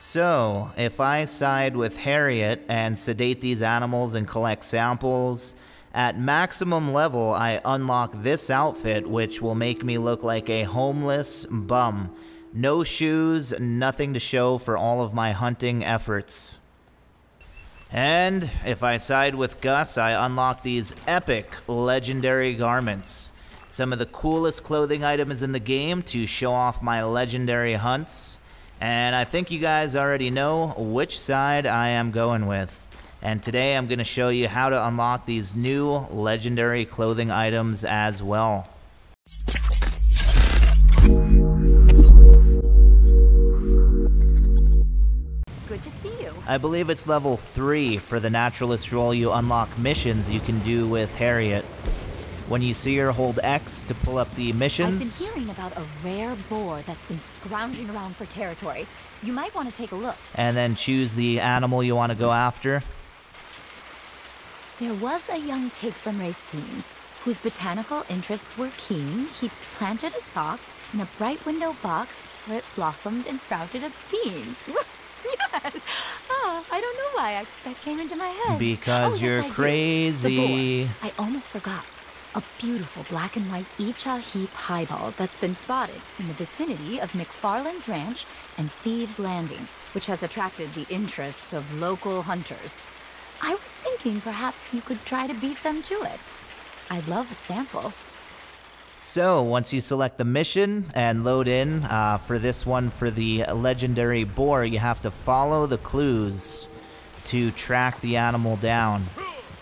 So, if I side with Harriet and sedate these animals and collect samples, at maximum level I unlock this outfit which will make me look like a homeless bum. No shoes, nothing to show for all of my hunting efforts. And if I side with Gus, I unlock these epic legendary garments. Some of the coolest clothing items in the game to show off my legendary hunts. And I think you guys already know which side I am going with. And today I'm going to show you how to unlock these new legendary clothing items as well. Good to see you. I believe it's level 3 for the naturalist role you unlock missions you can do with Harriet. When you see her, hold X to pull up the missions. I've been hearing about a rare boar that's been scrounging around for territory. You might want to take a look. And then choose the animal you want to go after. There was a young pig from Racine whose botanical interests were keen. He planted a sock in a bright window box where it blossomed and sprouted a bean. yes! Ah, I don't know why I, that came into my head. Because Oh, you're do. crazy. I almost forgot. A beautiful black and white Icha Heap highball that's been spotted in the vicinity of McFarland's Ranch and Thieves Landing, which has attracted the interests of local hunters. I was thinking perhaps you could try to beat them to it. I'd love a sample. So, once you select the mission and load in uh, for this one for the legendary boar, you have to follow the clues to track the animal down.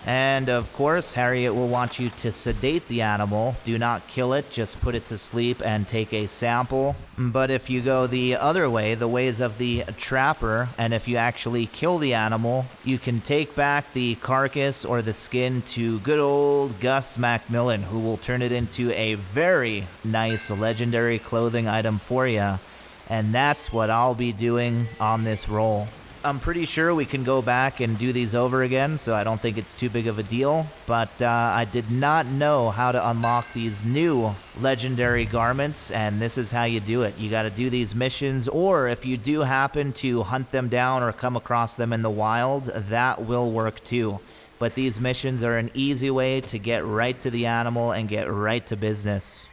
And of course, Harriet will want you to sedate the animal. Do not kill it, just put it to sleep and take a sample. But if you go the other way, the ways of the trapper, and if you actually kill the animal, you can take back the carcass or the skin to good old Gus Macmillan, who will turn it into a very nice legendary clothing item for you. And that's what I'll be doing on this roll. I'm pretty sure we can go back and do these over again, so I don't think it's too big of a deal. But uh, I did not know how to unlock these new legendary garments, and this is how you do it. You got to do these missions, or if you do happen to hunt them down or come across them in the wild, that will work too. But these missions are an easy way to get right to the animal and get right to business.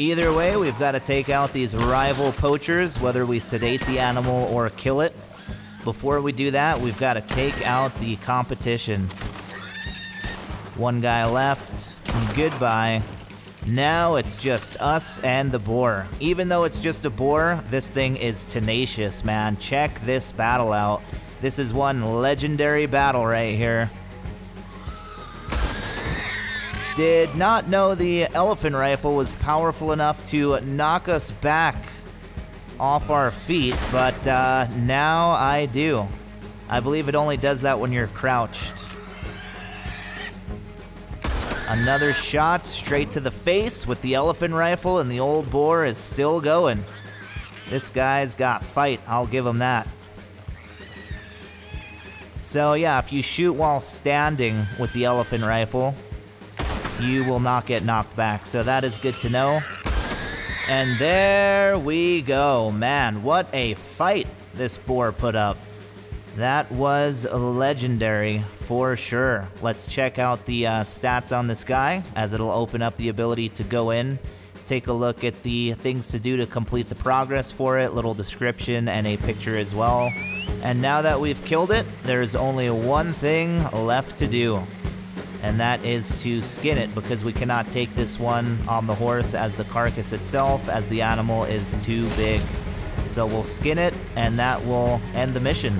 Either way, we've got to take out these rival poachers, whether we sedate the animal or kill it. Before we do that, we've got to take out the competition. One guy left. Goodbye. Now it's just us and the boar. Even though it's just a boar, this thing is tenacious, man. Check this battle out. This is one legendary battle right here. Did not know the elephant rifle was powerful enough to knock us back off our feet, but uh, now I do. I believe it only does that when you're crouched. Another shot straight to the face with the elephant rifle, and the old boar is still going. This guy's got fight, I'll give him that. So, yeah, if you shoot while standing with the elephant rifle, you will not get knocked back. So that is good to know. And there we go. Man, what a fight this boar put up. That was legendary for sure. Let's check out the uh, stats on this guy as it'll open up the ability to go in, take a look at the things to do to complete the progress for it, little description and a picture as well. And now that we've killed it, there's only one thing left to do and that is to skin it because we cannot take this one on the horse as the carcass itself as the animal is too big. So we'll skin it and that will end the mission.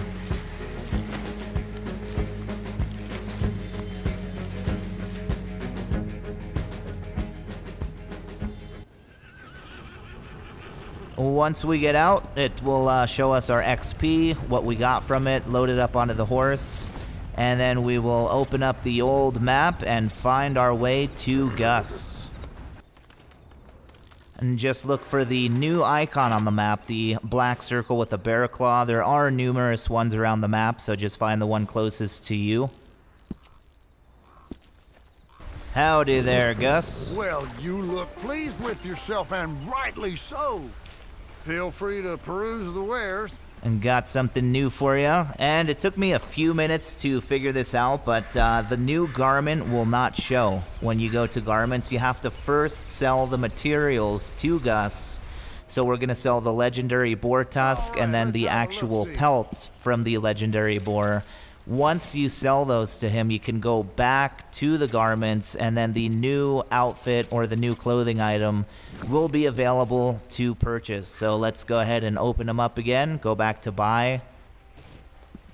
Once we get out, it will uh, show us our XP, what we got from it, load it up onto the horse, and then we will open up the old map and find our way to Gus. And just look for the new icon on the map, the black circle with a bear claw. There are numerous ones around the map, so just find the one closest to you. Howdy there, Gus. Well, you look pleased with yourself, and rightly so. Feel free to peruse the wares. And got something new for you. And it took me a few minutes to figure this out, but uh, the new garment will not show when you go to garments. You have to first sell the materials to Gus. So we're going to sell the legendary boar tusk Alright, and then the have a look, actual pelt from the legendary boar. Once you sell those to him, you can go back to the garments, and then the new outfit or the new clothing item will be available to purchase. So let's go ahead and open them up again. Go back to buy,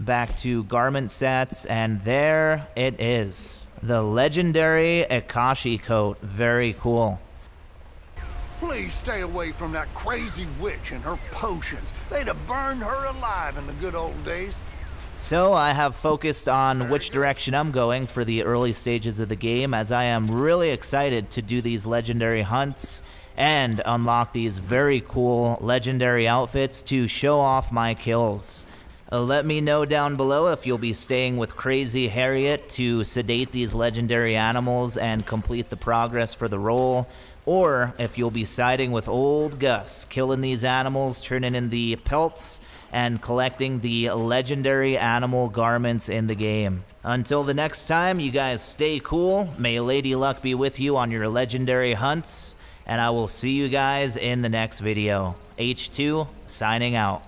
back to garment sets, and there it is. The legendary Akashi coat. Very cool. Please stay away from that crazy witch and her potions. They'd have burned her alive in the good old days. So I have focused on which direction I'm going for the early stages of the game as I am really excited to do these legendary hunts and unlock these very cool legendary outfits to show off my kills. Uh, let me know down below if you'll be staying with Crazy Harriet to sedate these legendary animals and complete the progress for the role, or if you'll be siding with old Gus, killing these animals, turning in the pelts, and collecting the legendary animal garments in the game. Until the next time, you guys stay cool. May Lady Luck be with you on your legendary hunts, and I will see you guys in the next video. H2 signing out.